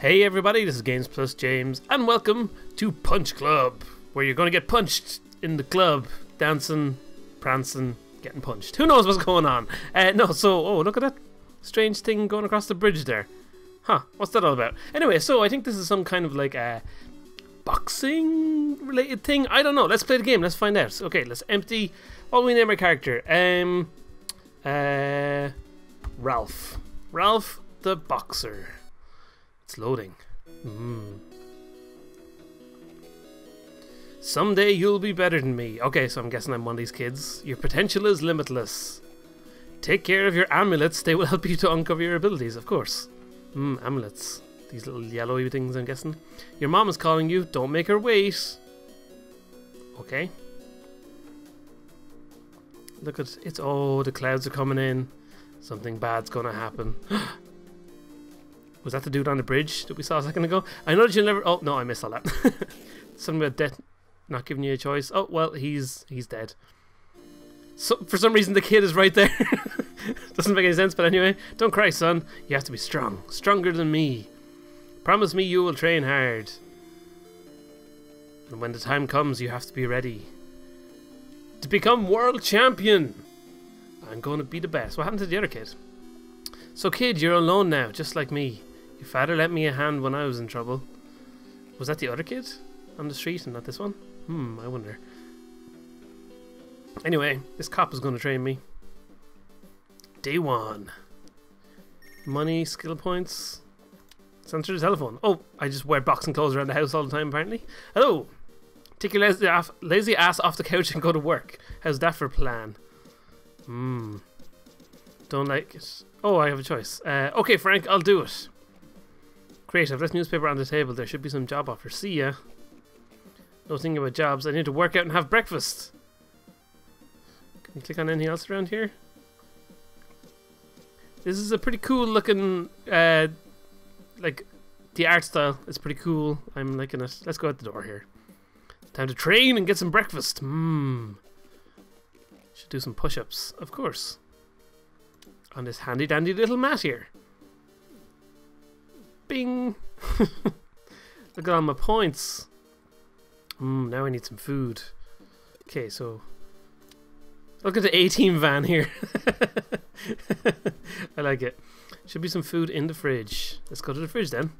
Hey everybody, this is Games Plus James, and welcome to Punch Club, where you're going to get punched in the club, dancing, prancing, getting punched. Who knows what's going on? Uh, no, so, oh, look at that strange thing going across the bridge there. Huh, what's that all about? Anyway, so I think this is some kind of like a boxing related thing. I don't know. Let's play the game. Let's find out. Okay, let's empty. What we name our character? Um, uh, Ralph. Ralph the boxer. It's loading. Mm. Someday you'll be better than me. Okay, so I'm guessing I'm one of these kids. Your potential is limitless. Take care of your amulets. They will help you to uncover your abilities, of course. Hmm, amulets. These little yellowy things, I'm guessing. Your mom is calling you. Don't make her wait. Okay. Look at it's. Oh, the clouds are coming in. Something bad's gonna happen. Was that the dude on the bridge that we saw a second ago? I know you'll never. Oh no, I missed all that. Something about death, not giving you a choice. Oh well, he's he's dead. So for some reason the kid is right there. Doesn't make any sense, but anyway, don't cry, son. You have to be strong, stronger than me. Promise me you will train hard. And when the time comes, you have to be ready to become world champion. I'm going to be the best. What happened to the other kid? So, kid, you're alone now, just like me. Your father lent me a hand when I was in trouble. Was that the other kid on the street and not this one? Hmm, I wonder. Anyway, this cop is going to train me. Day one. Money, skill points. Answer the telephone. Oh, I just wear boxing clothes around the house all the time, apparently. Hello. Take your lazy, off, lazy ass off the couch and go to work. How's that for plan? Hmm. Don't like it. Oh, I have a choice. Uh, okay, Frank, I'll do it. Great, I've left newspaper on the table. There should be some job offers. See ya. No thinking about jobs. I need to work out and have breakfast. Can you click on anything else around here? This is a pretty cool looking, uh, like, the art style is pretty cool. I'm liking it. Let's go out the door here. Time to train and get some breakfast. Mmm. Should do some push-ups, of course. On this handy dandy little mat here. Bing! Look at all my points. Mmm, now I need some food. Okay, so Look at the A-Team van here. I like it. Should be some food in the fridge. Let's go to the fridge then.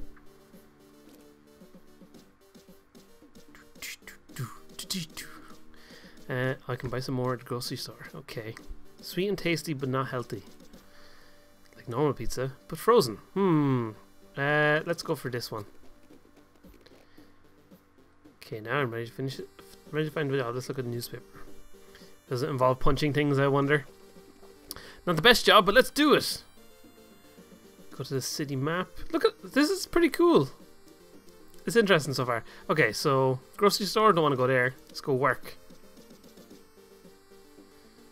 Uh, I can buy some more at the grocery store. Okay. Sweet and tasty, but not healthy. Like normal pizza, but frozen. Hmm. Uh, let's go for this one. Okay, now I'm ready to finish it. I'm ready to find a it. Let's look at the newspaper. Does it involve punching things, I wonder? Not the best job, but let's do it! Go to the city map. Look at this is pretty cool. It's interesting so far. Okay, so grocery store, don't want to go there. Let's go work.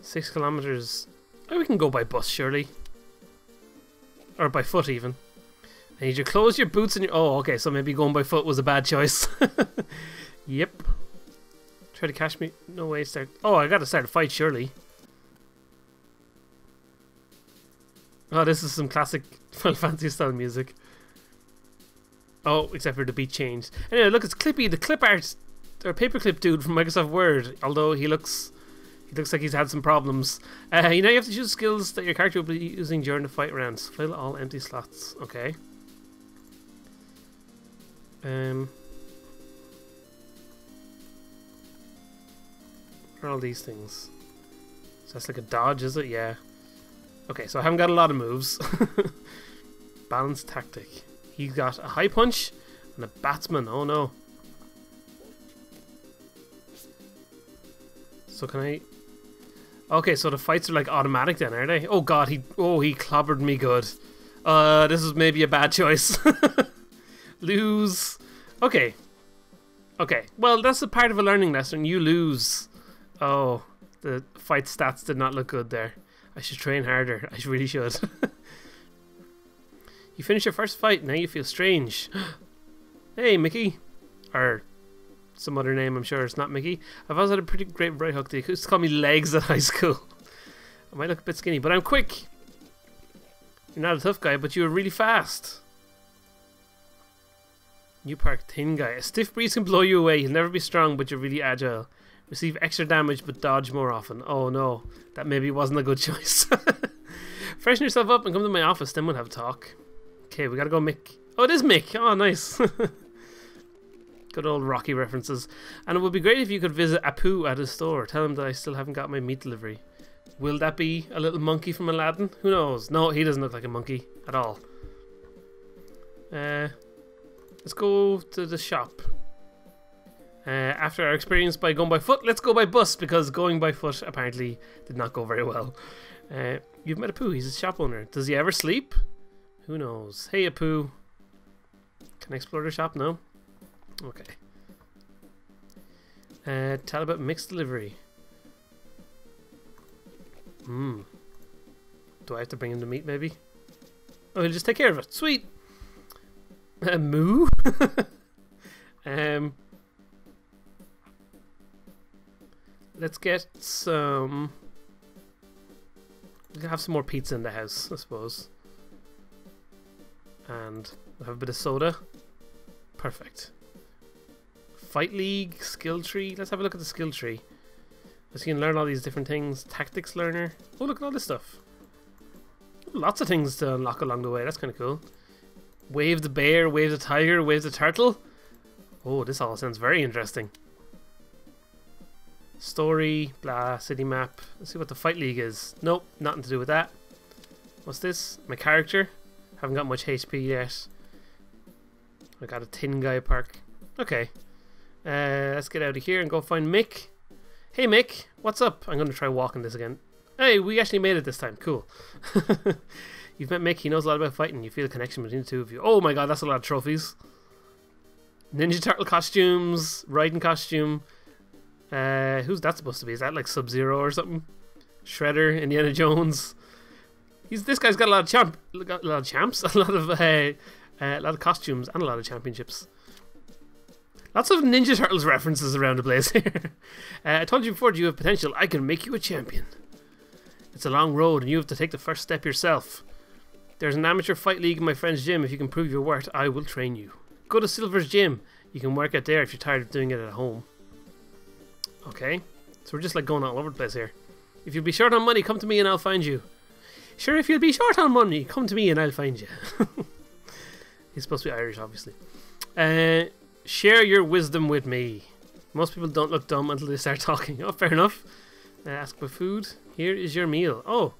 Six kilometers. Oh, we can go by bus, surely. Or by foot, even. I need you close your boots and your. Oh, okay, so maybe going by foot was a bad choice. yep. Try to catch me. No way. Start. Oh, I gotta start a fight, surely. Oh, this is some classic Final Fantasy style music. Oh, except for the beat change. Anyway, look, it's Clippy, the clip art or paperclip dude from Microsoft Word. Although he looks, he looks like he's had some problems. Uh, you know, you have to choose skills that your character will be using during the fight rounds. Fill all empty slots. Okay. Um. are all these things? So that's like a dodge, is it? Yeah. Okay, so I haven't got a lot of moves. Balance tactic. He's got a high punch and a batsman. Oh no. So can I... Okay, so the fights are like automatic then, are they? Oh god, he... Oh, he clobbered me good. Uh, this is maybe a bad choice. Lose. Okay. Okay, well, that's a part of a learning lesson. You lose. Oh, the fight stats did not look good there. I should train harder. I really should. you finish your first fight, now you feel strange. hey, Mickey. Or some other name, I'm sure it's not Mickey. I've always had a pretty great right hook. They used to call me Legs at high school. I might look a bit skinny, but I'm quick. You're not a tough guy, but you're really fast. New Perk Thin Guy. A stiff breeze can blow you away. You'll never be strong, but you're really agile. Receive extra damage, but dodge more often. Oh no, that maybe wasn't a good choice. Freshen yourself up and come to my office, then we'll have a talk. Okay, we gotta go Mick. Oh, it is Mick. Oh, nice. Good old Rocky references. And it would be great if you could visit Apu at his store. Tell him that I still haven't got my meat delivery. Will that be a little monkey from Aladdin? Who knows? No, he doesn't look like a monkey at all. Uh, let's go to the shop. Uh, after our experience by going by foot, let's go by bus because going by foot apparently did not go very well. Uh, you've met Apu. He's a shop owner. Does he ever sleep? Who knows? Hey, Apu. Can I explore the shop now? Okay. Uh, tell about mixed delivery. Hmm. Do I have to bring him the meat, maybe? Oh, he'll just take care of it. Sweet. Uh, moo. um. Let's get some. We can have some more pizza in the house, I suppose. And have a bit of soda. Perfect. Fight League, skill tree. Let's have a look at the skill tree. So you can learn all these different things. Tactics learner. Oh, look at all this stuff. Lots of things to unlock along the way. That's kind of cool. Way of the bear, way of the tiger, way of the turtle. Oh, this all sounds very interesting. Story, blah, city map. Let's see what the Fight League is. Nope, nothing to do with that. What's this? My character. Haven't got much HP yet. I got a tin guy park. Okay. Uh, let's get out of here and go find Mick. Hey Mick, what's up? I'm going to try walking this again. Hey, we actually made it this time. Cool. You've met Mick. He knows a lot about fighting. You feel a connection between the two of you. Oh my god, that's a lot of trophies. Ninja Turtle costumes, riding costume. Uh, who's that supposed to be? Is that like Sub Zero or something? Shredder, Indiana Jones. He's this guy's got a lot of champ, a lot of champs, a lot of uh, uh, a lot of costumes, and a lot of championships. Lots of Ninja Turtles references around the place here. uh, I told you before, you have potential. I can make you a champion. It's a long road, and you have to take the first step yourself. There's an amateur fight league in my friend's gym. If you can prove your worth, I will train you. Go to Silver's gym. You can work out there if you're tired of doing it at home. Okay, so we're just like going all over the place here. If you'll be short on money, come to me and I'll find you. Sure, if you'll be short on money, come to me and I'll find you. He's supposed to be Irish, obviously. Uh, share your wisdom with me. Most people don't look dumb until they start talking. Oh, fair enough. Uh, ask for food. Here is your meal. Oh,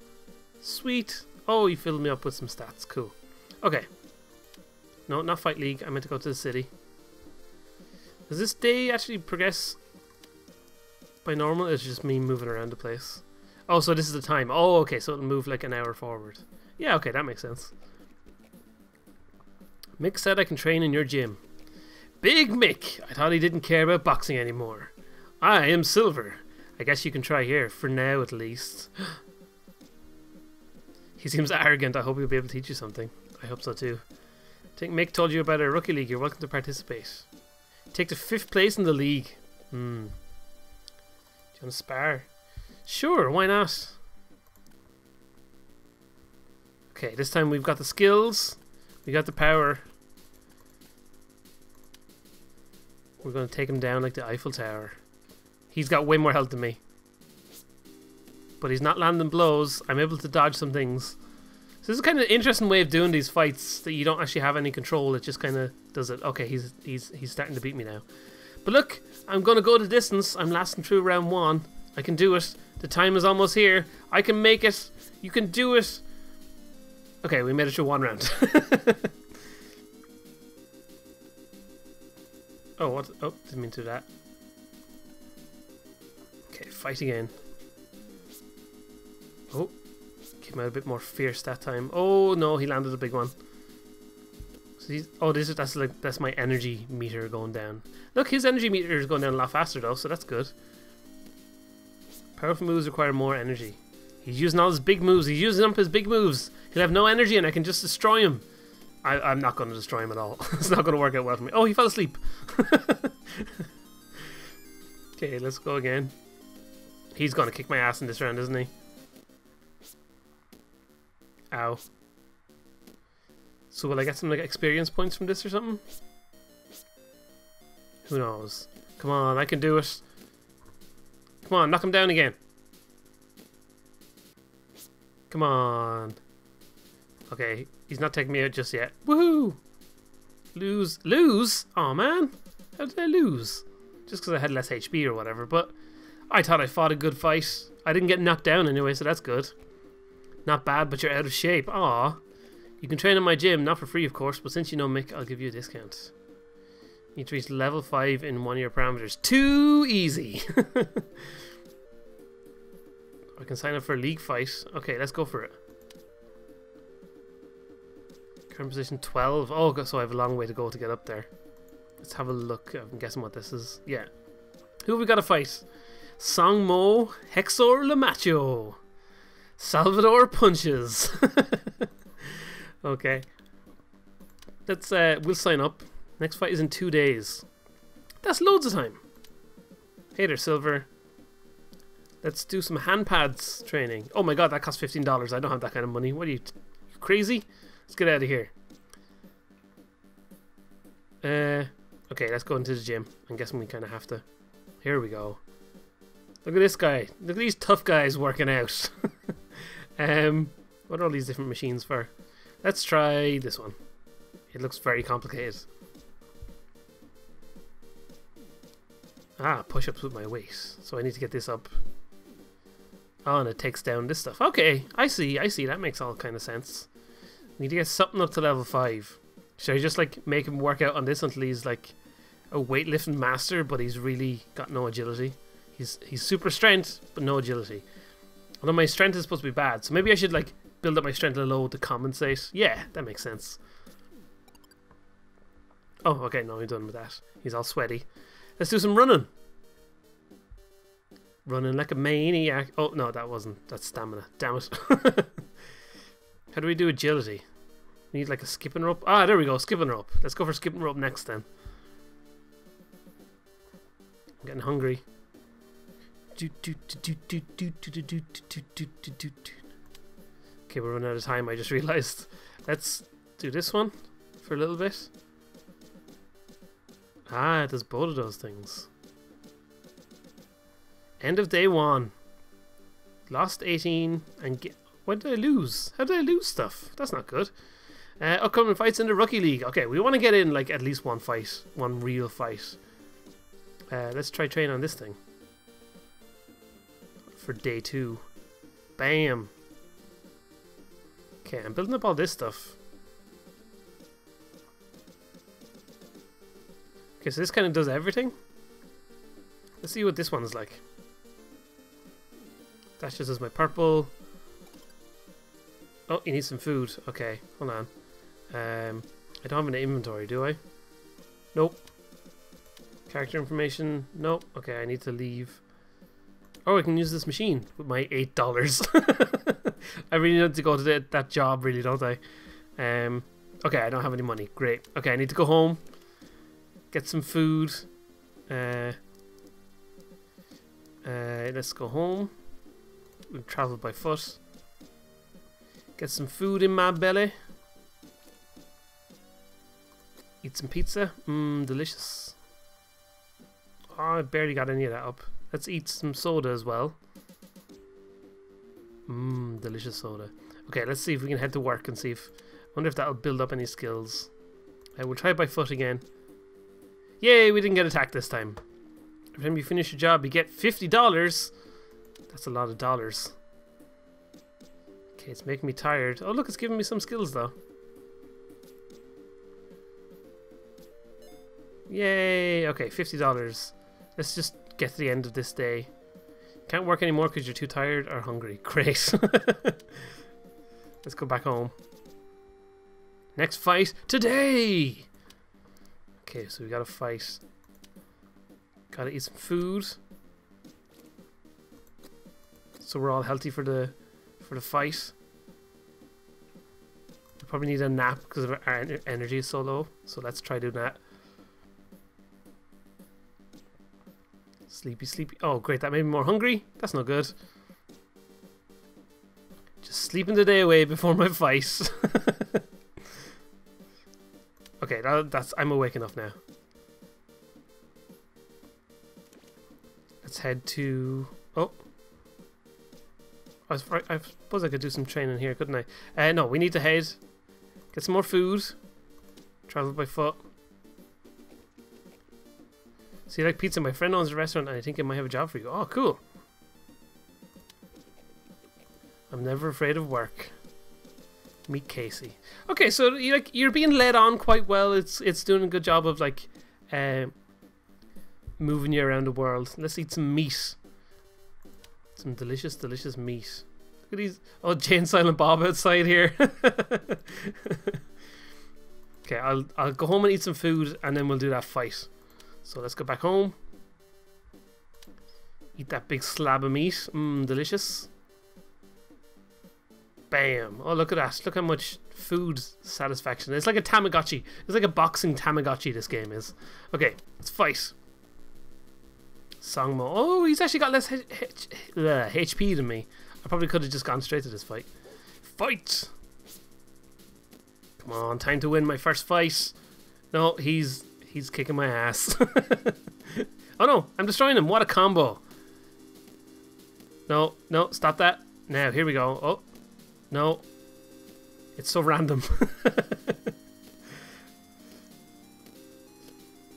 sweet. Oh, you filled me up with some stats. Cool. Okay. No, not Fight League. I meant to go to the city. Does this day actually progress by normal? It's just me moving around the place. Oh, so this is the time. Oh, okay. So it'll move like an hour forward. Yeah, okay. That makes sense. Mick said I can train in your gym. Big Mick! I thought he didn't care about boxing anymore. I am Silver. I guess you can try here, for now at least. he seems arrogant. I hope he'll be able to teach you something. I hope so too. I think Mick told you about our rookie league. You're welcome to participate. Take the fifth place in the league. Hmm. Do you want to spar? Sure, why not? Okay, this time we've got the skills. We got the power. We're going to take him down like the Eiffel Tower. He's got way more health than me. But he's not landing blows. I'm able to dodge some things. So this is kind of an interesting way of doing these fights that you don't actually have any control. It just kind of does it. Okay, he's he's he's starting to beat me now. But look, I'm going to go the distance. I'm lasting through round one. I can do it. The time is almost here. I can make it. You can do it. Okay, we made it through one round. Oh, what? Oh, didn't mean to do that. Okay, fight again. Oh, came out a bit more fierce that time. Oh no, he landed a big one. So oh, this is that's like that's my energy meter going down. Look, his energy meter is going down a lot faster though, so that's good. Powerful moves require more energy. He's using all his big moves. He's using up his big moves. He'll have no energy, and I can just destroy him. I, am not going to destroy him at all. it's not going to work out well for me. Oh, he fell asleep. okay, let's go again. He's going to kick my ass in this round, isn't he? Ow. So will I get some like experience points from this or something? Who knows? Come on, I can do it. Come on, knock him down again. Come on. Okay, he's not taking me out just yet. Woohoo! Lose. Lose? Oh man. How did I lose? Just because I had less HP or whatever, but I thought I fought a good fight. I didn't get knocked down anyway, so that's good. Not bad, but you're out of shape. Aw. You can train in my gym, not for free of course, but since you know Mick, I'll give you a discount. You need to reach level 5 in one of your parameters. Too easy! I can sign up for a league fight. Okay, let's go for it. Current position 12. Oh, so I have a long way to go to get up there. Let's have a look. I'm guessing what this is. Yeah. Who have we got to fight? Songmo, Hexor Lamacho. Salvador Punches. okay. Let's, uh, we'll sign up. Next fight is in two days. That's loads of time. Hey there, Silver. Let's do some hand pads training. Oh my god, that costs $15. I don't have that kind of money. What are you, you crazy? Let's get out of here. Uh, okay, let's go into the gym. I'm guessing we kind of have to. Here we go. Look at this guy. Look at these tough guys working out. um, what are all these different machines for? Let's try this one. It looks very complicated. Ah, push-ups with my weight. So I need to get this up. Oh, and it takes down this stuff. Okay, I see, I see. That makes all kind of sense. Need to get something up to level 5. Should I just, like, make him work out on this until he's, like, a weightlifting master, but he's really got no agility? He's, he's super strength, but no agility. Although my strength is supposed to be bad, so maybe I should, like, build up my strength a little to compensate. Yeah, that makes sense. Oh, okay, no, I'm done with that. He's all sweaty. Let's do some running. Running like a maniac. Oh, no, that wasn't. That's stamina. Damn it. How do we do agility? We need like a skipping rope. Ah, there we go. Skipping rope. Let's go for skipping rope next then. I'm getting hungry. Okay, we're running out of time. I just realized. Let's do this one for a little bit. Ah, it does both of those things. End of day one. Lost 18 and get. When did I lose? How did I lose stuff? That's not good. Uh, upcoming fights in the Rookie League. Okay, we want to get in like at least one fight. One real fight. Uh, let's try train on this thing. For day two. Bam. Okay, I'm building up all this stuff. Okay, so this kind of does everything. Let's see what this one's like. That's just as my purple. Oh, you need some food. Okay, hold on. Um, I don't have an inventory, do I? Nope. Character information. Nope. Okay, I need to leave. Oh, I can use this machine with my eight dollars. I really need to go to the, that job, really, don't I? Um, okay, I don't have any money. Great. Okay, I need to go home get some food. Uh, uh, let's go home. We've travelled by foot. Get some food in my belly. Eat some pizza. Mmm, delicious. Oh, I barely got any of that up. Let's eat some soda as well. Mmm, delicious soda. Okay, let's see if we can head to work and see if... I wonder if that'll build up any skills. I will try by foot again. Yay, we didn't get attacked this time. Every time you finish a job, you get $50. That's a lot of dollars. Okay, it's making me tired. Oh, look, it's giving me some skills, though. Yay! Okay, $50. Let's just get to the end of this day. Can't work anymore because you're too tired or hungry. Great. Let's go back home. Next fight today! Okay, so we gotta fight. Gotta eat some food. So we're all healthy for the for the fight. We probably need a nap because our energy is so low. So let's try doing that. Sleepy, sleepy. Oh, great. That made me more hungry. That's not good. Just sleeping the day away before my fight. Okay, that, that's I'm awake enough now. Let's head to. Oh. I, was, I suppose I could do some training here, couldn't I? Uh, no, we need to head. Get some more food. Travel by foot. See, like pizza, my friend owns a restaurant and I think I might have a job for you. Oh, cool. I'm never afraid of work. Meet Casey. Okay, so you like you're being led on quite well. It's it's doing a good job of like uh, moving you around the world. Let's eat some meat. Some delicious, delicious meat. Look at these. Oh, Jay and Silent Bob outside here. okay, I'll I'll go home and eat some food, and then we'll do that fight. So let's go back home. Eat that big slab of meat. Mmm, delicious. Bam. Oh, look at that. Look how much food satisfaction. It's like a Tamagotchi. It's like a boxing Tamagotchi, this game is. Okay, let's fight. Songmo. Oh, he's actually got less H H uh, HP than me. I probably could have just gone straight to this fight. Fight! Come on, time to win my first fight. No, he's he's kicking my ass. oh no, I'm destroying him. What a combo. No, no, stop that. Now, here we go. Oh, no. It's so random.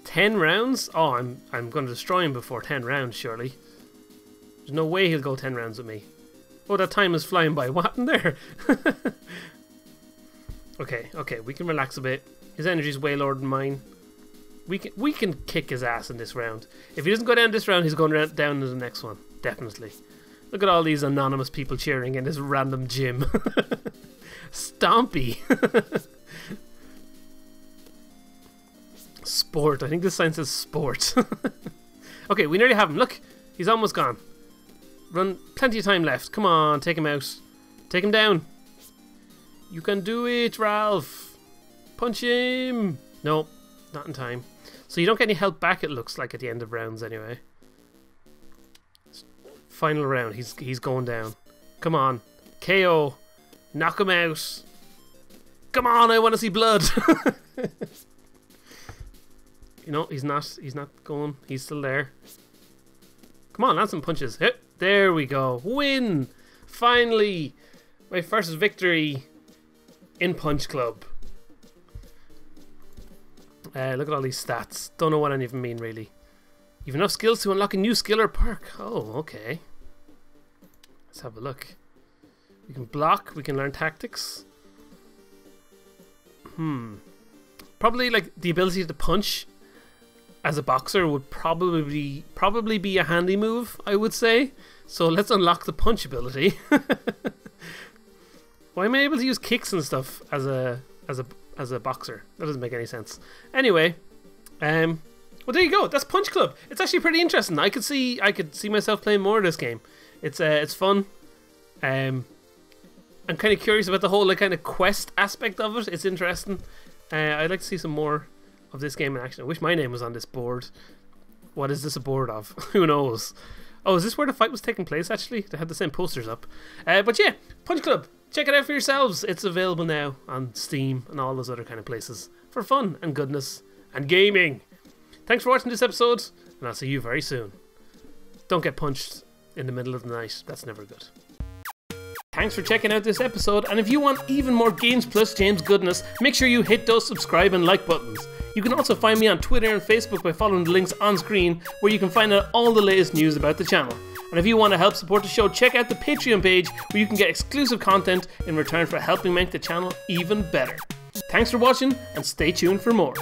ten rounds? Oh, I'm I'm going to destroy him before ten rounds, surely. There's no way he'll go ten rounds with me. Oh, that time is flying by. What in there? okay, okay, we can relax a bit. His energy's way lower than mine. We can we can kick his ass in this round. If he doesn't go down this round, he's going down to the next one. Definitely. Look at all these anonymous people cheering in this random gym. Stompy. sport. I think this sign says sport. okay, we nearly have him. Look, he's almost gone. Run, plenty of time left. Come on, take him out. Take him down. You can do it, Ralph. Punch him. No, not in time. So you don't get any help back, it looks like, at the end of rounds anyway. Final round. He's he's going down. Come on. KO. Knock him out. Come on, I want to see blood. you know, he's not he's not going. He's still there. Come on, land some punches. Hit. There we go. Win. Finally. My first victory in Punch Club. Uh, look at all these stats. Don't know what any of them mean, really. You've enough skills to unlock a new skill or perk. Oh, okay. Let's have a look. We can block, we can learn tactics. Hmm. Probably like the ability to punch as a boxer would probably probably be a handy move, I would say. So let's unlock the punch ability. Why am I able to use kicks and stuff as a as a as a boxer? That doesn't make any sense. Anyway, um, well there you go. That's Punch Club. It's actually pretty interesting. I could see I could see myself playing more of this game. It's uh, it's fun. Um, I'm kind of curious about the whole like kind of quest aspect of it. It's interesting. Uh, I'd like to see some more of this game in action. I wish my name was on this board. What is this a board of? Who knows? Oh, is this where the fight was taking place? Actually, they had the same posters up. Uh, but yeah, Punch Club. Check it out for yourselves. It's available now on Steam and all those other kind of places for fun and goodness and gaming. Thanks for watching this episode, and I'll see you very soon. Don't get punched in the middle of the night. That's never good. Thanks for checking out this episode, and if you want even more Games Plus James goodness, make sure you hit those subscribe and like buttons. You can also find me on Twitter and Facebook by following the links on screen, where you can find out all the latest news about the channel. And if you want to help support the show, check out the Patreon page where you can get exclusive content in return for helping make the channel even better. Thanks for watching, and stay tuned for more.